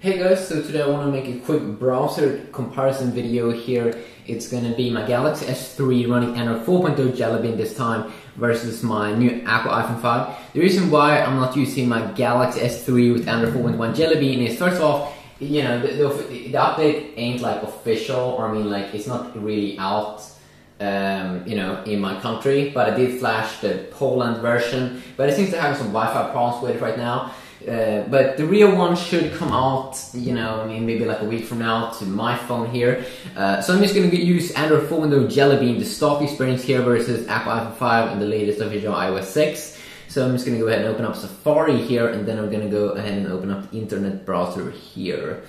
Hey guys, so today I want to make a quick browser comparison video here. It's gonna be my Galaxy S3 running Android 4.0 Jelly Bean this time versus my new Apple iPhone 5. The reason why I'm not using my Galaxy S3 with Android 4.1 Jelly Bean is first off, you know, the, the, the update ain't like official, or I mean like it's not really out um, you know, in my country, but I did flash the Poland version, but it seems to have some Wi-Fi problems with it right now. Uh, but the real one should come out, you know, I mean, maybe like a week from now to my phone here. Uh, so I'm just going to use Android 4.0 Jelly Bean, the stock experience here versus Apple iPhone 5 and the latest official iOS 6. So I'm just going to go ahead and open up Safari here, and then I'm going to go ahead and open up the internet browser here.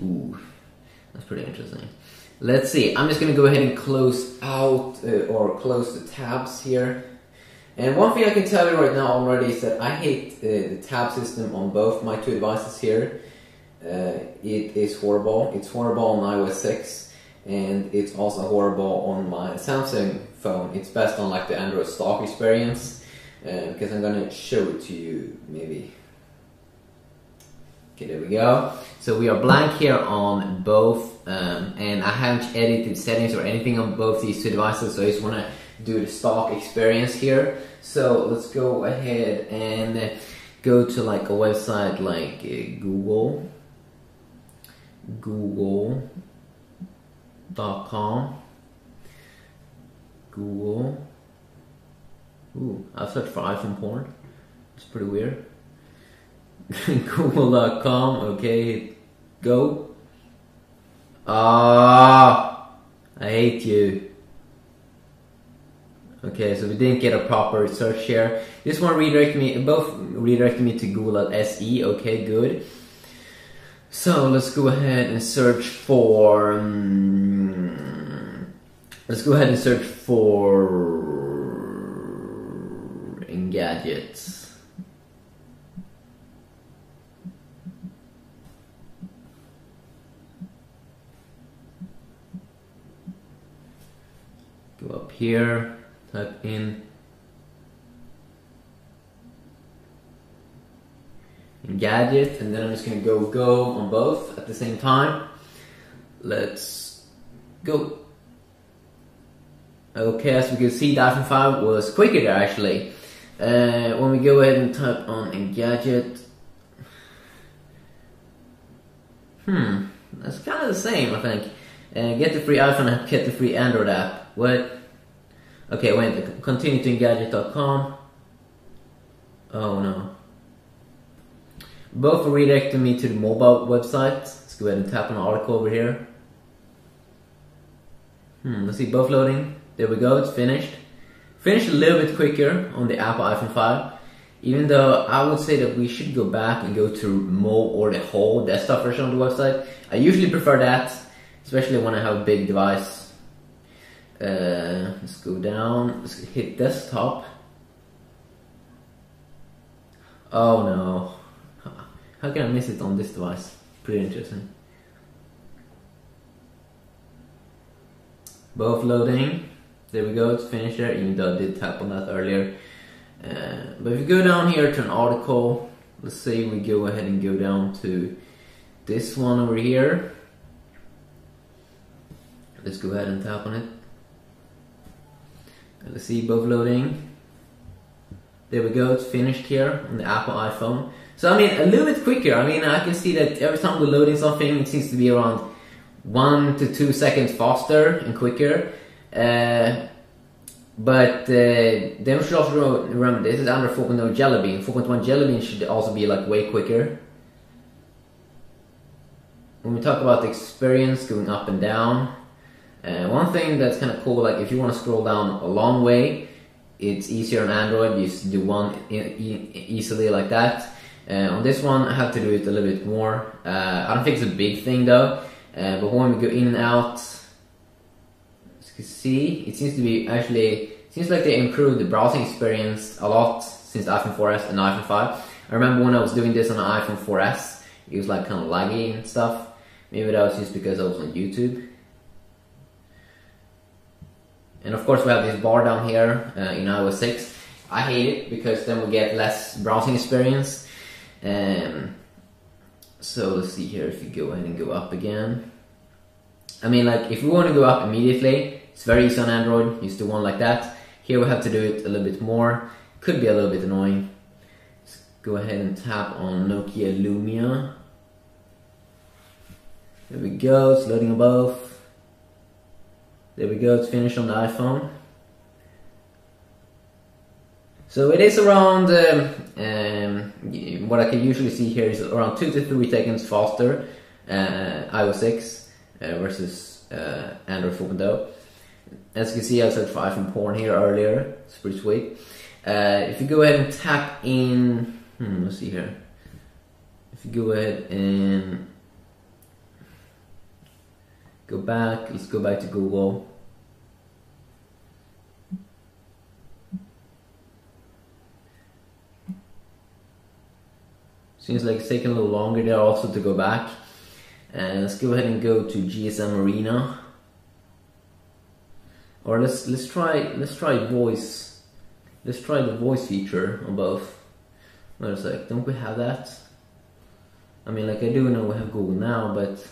Ooh, that's pretty interesting. Let's see, I'm just going to go ahead and close out uh, or close the tabs here. And one thing I can tell you right now already is that I hate uh, the tab system on both my two devices here. Uh, it is horrible. It's horrible on iOS 6 and it's also horrible on my Samsung phone. It's best on like the Android stock experience uh, because I'm gonna show it to you maybe. Okay, there we go. So we are blank here on both um, and I haven't edited settings or anything on both these two devices so I just wanna do the stock experience here. So let's go ahead and go to like a website like uh, Google, Google.com, Google. Ooh, I searched for iPhone porn. It's pretty weird. Google.com. Okay, go. Ah, I hate you. Okay, so we didn't get a proper search here. This one redirected me, both redirected me to Google.se. Okay, good. So let's go ahead and search for. Um, let's go ahead and search for Engadgets. Go up here type in gadget and then I'm just gonna go go on both at the same time. Let's go. Okay as we can see the iPhone 5 was quicker there actually. Uh, when we go ahead and type on Engadget hmm that's kind of the same I think. Uh, get the free iPhone app get the free Android app. What Okay, wait, continue to engadget.com. Oh no. Both redirected me to the mobile website. Let's go ahead and tap on the article over here. Hmm, let's see, both loading. There we go, it's finished. Finished a little bit quicker on the Apple iPhone 5. Even though I would say that we should go back and go to Mo or the whole desktop version of the website. I usually prefer that, especially when I have a big device uh, let's go down, let's hit desktop. Oh no. How can I miss it on this device? Pretty interesting. Both loading. There we go, it's finished there, even though I did tap on that earlier. Uh, but if you go down here to an article, let's say we go ahead and go down to this one over here. Let's go ahead and tap on it. Let's see, both loading. There we go, it's finished here on the Apple iPhone. So I mean, a little bit quicker. I mean, I can see that every time we're loading something, it seems to be around one to two seconds faster and quicker. Uh, but uh, then we should also remember this is under 4.0 Jelly Bean. 4.1 Jelly Bean should also be like way quicker. When we talk about the experience going up and down, uh, one thing that's kind of cool, like if you want to scroll down a long way, it's easier on Android. You do one easily like that. Uh, on this one, I have to do it a little bit more. Uh, I don't think it's a big thing though. Uh, but when we go in and out, as you can see, it seems to be actually seems like they improved the browsing experience a lot since iPhone 4S and iPhone 5. I remember when I was doing this on iPhone 4S, it was like kind of laggy and stuff. Maybe that was just because I was on YouTube. And of course we have this bar down here uh, in iOS 6. I hate it because then we get less browsing experience. Um, So let's see here if you go ahead and go up again. I mean, like if we want to go up immediately, it's very easy on Android. Use the one like that. Here we have to do it a little bit more. Could be a little bit annoying. Let's go ahead and tap on Nokia Lumia. There we go. It's loading above. There we go. It's finished on the iPhone. So it is around, um, um, what I can usually see here is around 2 to 3 seconds faster uh, iOS 6 uh, versus uh, Android 4.0. As you can see I searched for iPhone porn here earlier, it's pretty sweet. Uh, if you go ahead and tap in, hmm, let's see here. If you go ahead and go back, let's go back to Google. Seems like it's taking a little longer there also to go back. And let's go ahead and go to GSM Arena. Or let's let's try let's try voice. Let's try the voice feature on both. Wait a sec, don't we have that? I mean like I do know we have Google now, but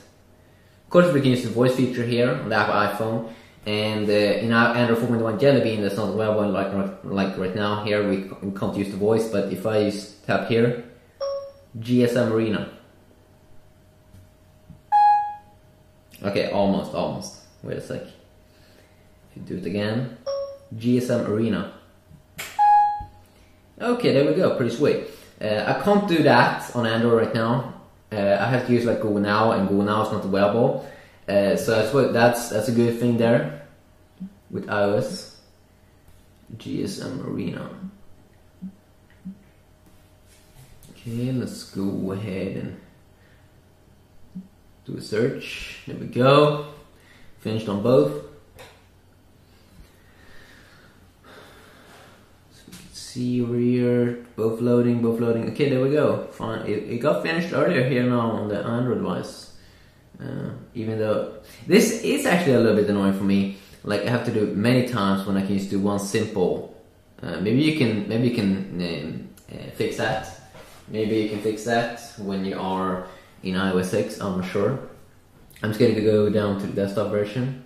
course we can use the voice feature here on the iPhone. And uh, in our Android 4.1 Jelly Bean that's not available like like right now here we can't use the voice, but if I use tap here GSM Arena. Okay, almost, almost. Wait a sec. If you do it again, GSM Arena. Okay, there we go, pretty sweet. Uh, I can't do that on Android right now. Uh, I have to use like Google Now, and Google Now is not available. Uh, so that's what that's that's a good thing there with iOS. GSM Arena. Okay, let's go ahead and do a search. There we go. Finished on both. So we can see here, both loading, both loading. Okay, there we go. Fine. It, it got finished earlier here now on the Android device. Uh, even though this is actually a little bit annoying for me. Like I have to do it many times when I can just do one simple. Uh, maybe you can maybe you can um, uh, fix that Maybe you can fix that when you are in iOS 6, I'm not sure. I'm just going to go down to the desktop version.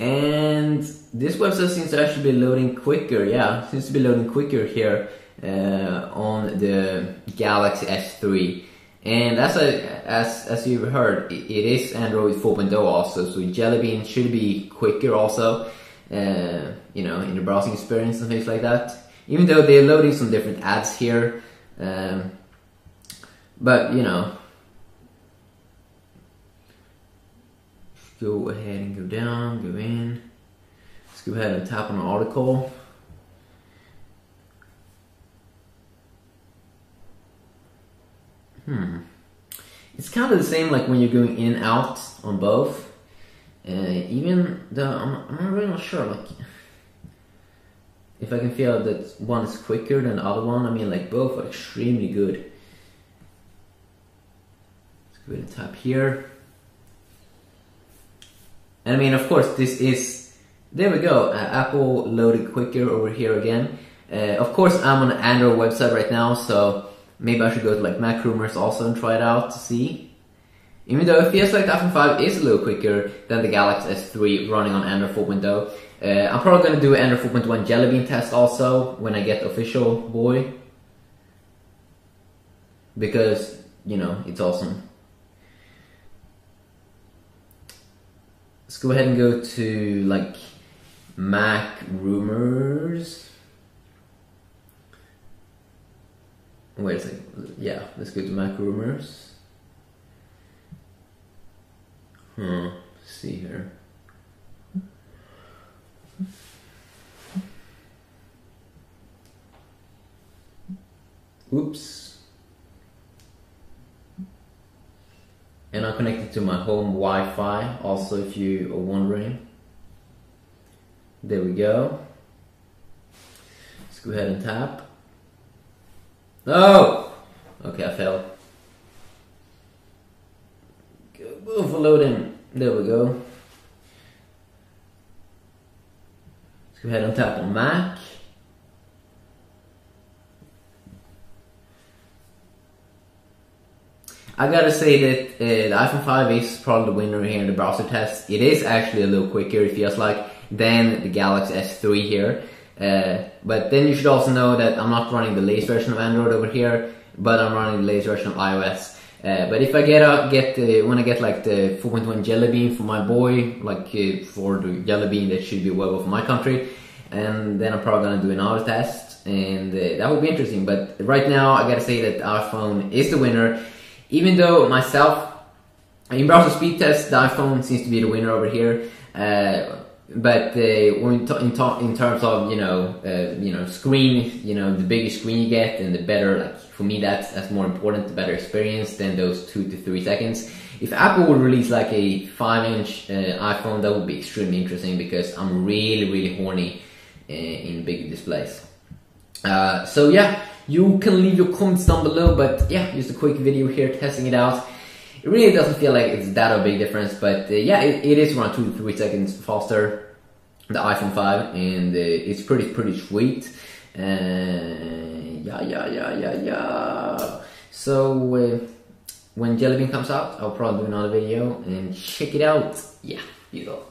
And this website seems to actually be loading quicker, yeah, seems to be loading quicker here uh, on the Galaxy S3. And as I, as as you've heard, it, it is Android 4.0 also, so Jelly Bean should be quicker also, uh, you know, in the browsing experience and things like that even though they're loading some different ads here. Um, but you know, go ahead and go down, go in. Let's go ahead and tap on an article. Hmm. It's kind of the same like when you're going in and out on both. Uh, even though I'm, I'm really not sure. Like if I can feel that one is quicker than the other one, I mean like both are extremely good. Let's go ahead and tap here. And I mean of course this is, there we go, uh, Apple loaded quicker over here again. Uh, of course I'm on an Android website right now so maybe I should go to like Mac Rumors also and try it out to see. Even though it feels like the iPhone 5 is a little quicker than the Galaxy S3 running on Android 4.0, uh, I'm probably going to do an Android 4.1 Jelly Bean test also when I get official boy. Because, you know, it's awesome. Let's go ahead and go to like Mac rumors. Wait a second. Yeah, let's go to Mac rumors. Hmm. See here. Oops. And I'm connected to my home Wi-Fi also if you are wondering. There we go. Let's go ahead and tap. Oh! Okay, I fell. Go for loading. There we go. Let's go ahead and tap on Mac. I gotta say that uh, the iPhone 5 is probably the winner here in the browser test. It is actually a little quicker, it feels like, than the Galaxy S3 here. Uh, but then you should also know that I'm not running the latest version of Android over here, but I'm running the latest version of iOS. Uh, but if I get uh, get when I get like the 4.1 Jelly Bean for my boy, like uh, for the Jelly Bean that should be well for my country, and then I'm probably gonna do another test, and uh, that will be interesting. But right now, I gotta say that iPhone is the winner, even though myself in browser speed test, the iPhone seems to be the winner over here. Uh, but uh, in, in terms of you know uh, you know screen, you know the bigger screen you get, and the better. Like for me, that's that's more important. The better experience than those two to three seconds. If Apple would release like a five-inch uh, iPhone, that would be extremely interesting because I'm really really horny uh, in big displays. Uh, so yeah, you can leave your comments down below. But yeah, just a quick video here testing it out it really doesn't feel like it's that a big difference, but uh, yeah, it, it is around two three seconds faster the iPhone 5, and uh, it's pretty pretty sweet. Uh, yeah, yeah, yeah, yeah, yeah. So uh, when Jelly Bean comes out, I'll probably do another video and check it out. Yeah, you go.